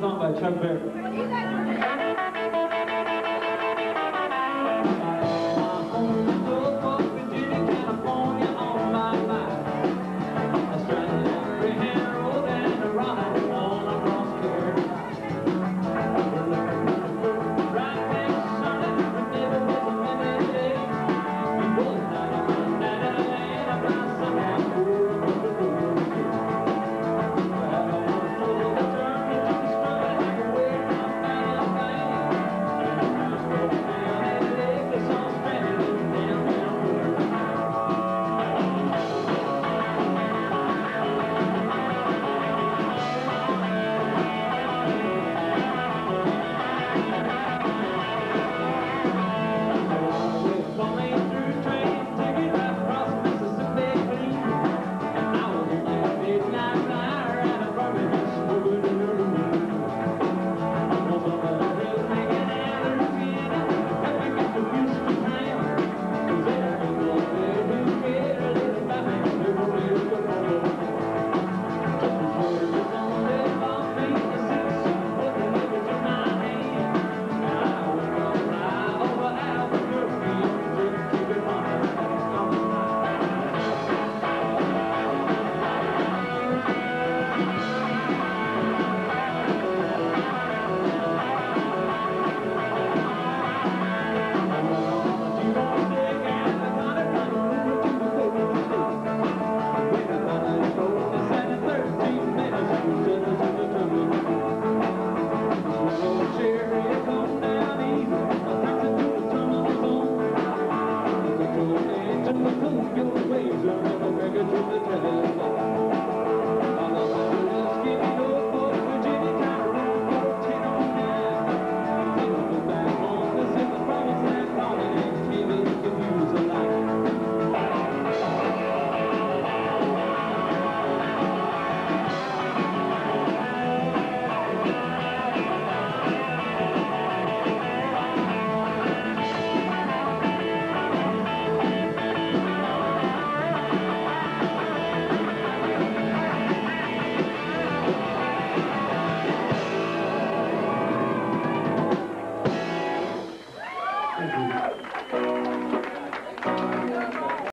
song by Chuck Berry.